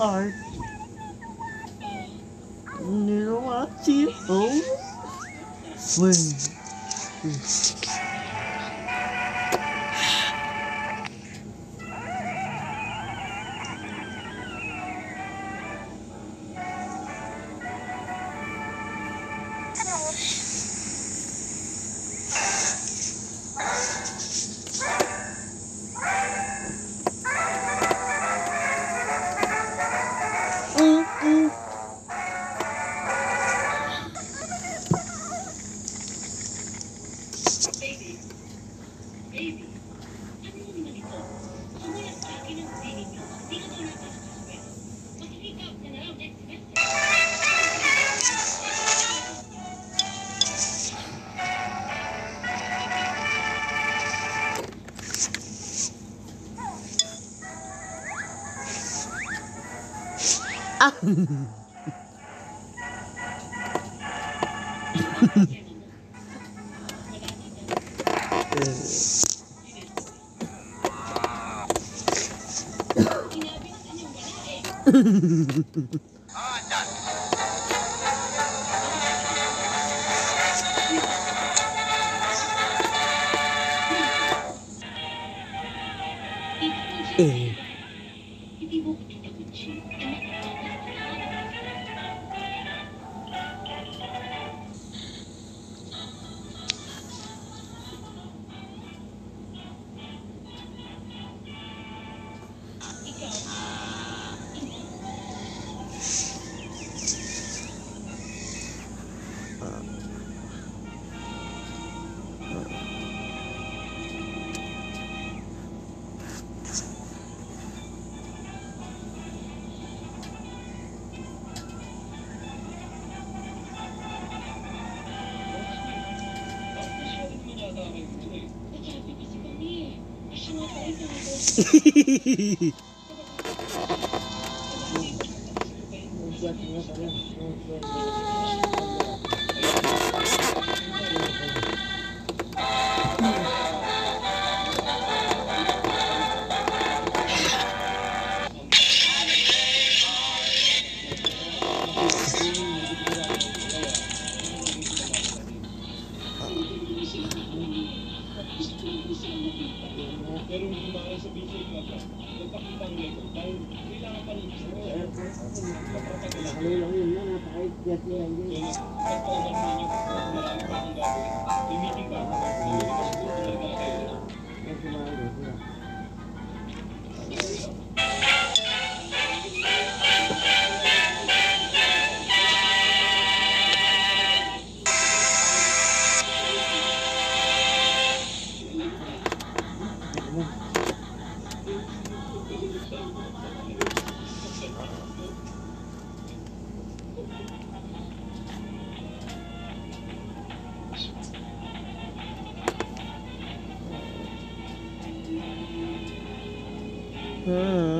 I need know what, people? 예. Hehehehe Pero hindi makakaya sa nga pa. Nagpakita ang record dahil kailangan pa rin gusto ko. Kaya nagpapagalan ninyo. Marami pa akong gagawin. May meeting pa ako. Gawin ko siguro talaga kayo. Ah. Ah. 음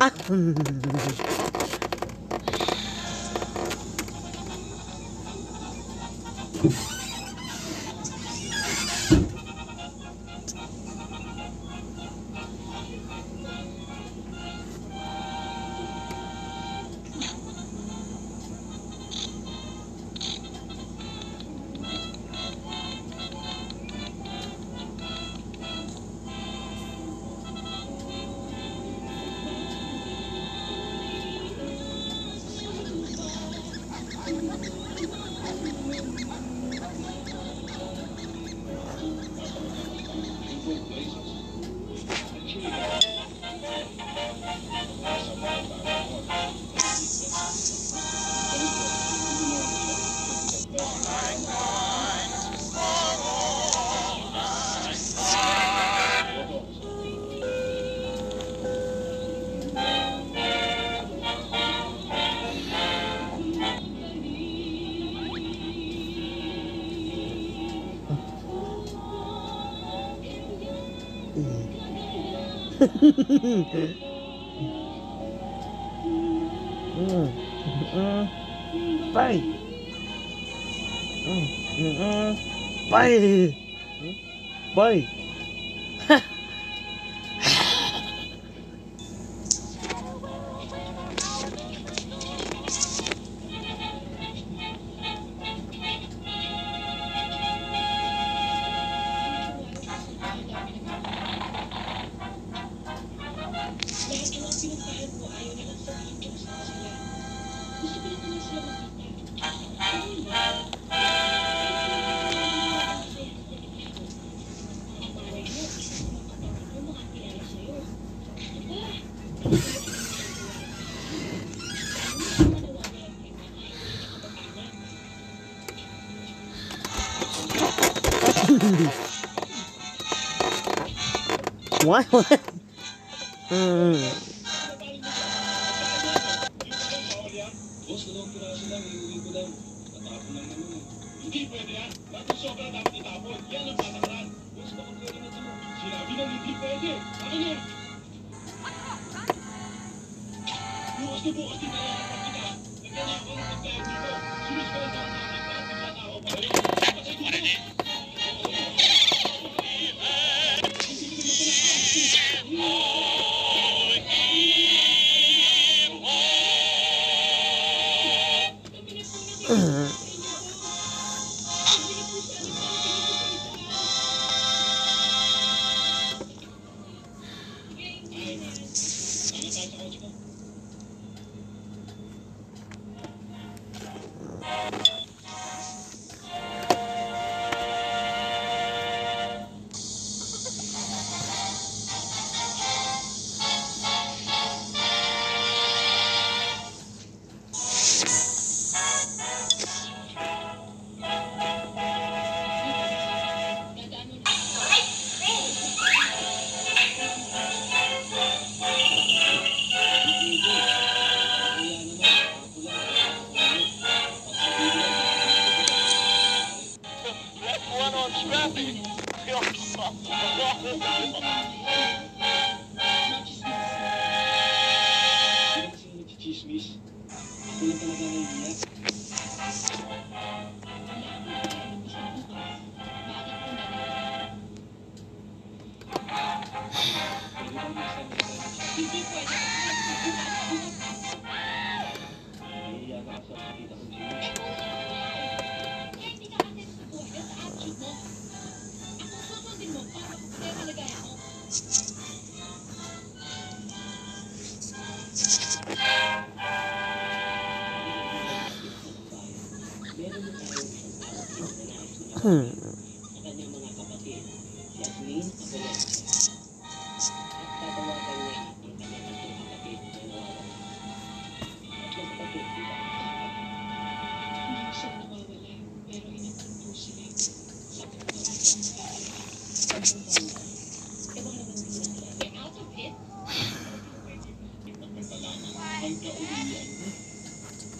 아, 음. Mm, mm, mm. Bye. Bye. Lahat lang naman eh. Hindi pwede yan. Ng sobra dapat itapon. Yan ang patakaran. Boss, baka pwede na ito. Sinabi lang hindi pwede. Ano yan? Bukas na bukas din nakakapag kita. Nagkana ako ng pagkain dito. Sumis ko lang sa akin. Bakit bigla na ako pa rin? Patay dito. Hmm.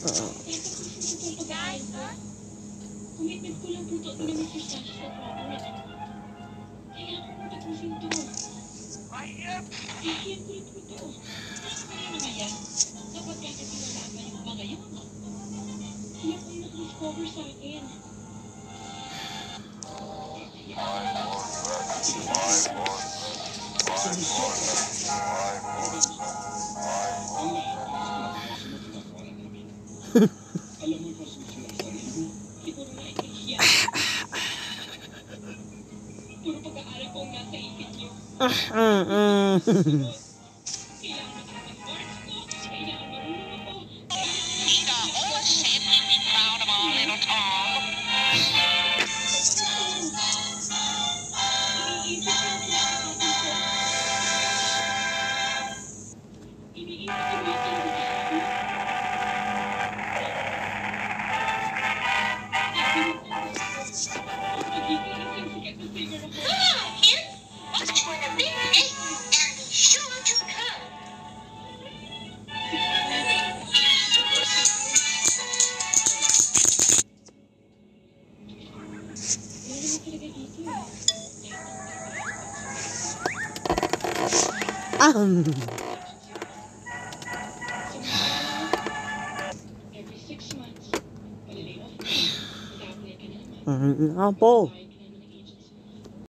Oo. Dapat ko ko. Ko lang po ito at naman sa sa Robert. Kailangan ko tapusin to. Kailangan ko ito ito. Kaya mga yan, dapat kakatiwalaan pa yung mga yan. Sila po yung nakadiscover sa akin. Ang Mm-mm. 啊！嗯，阿宝。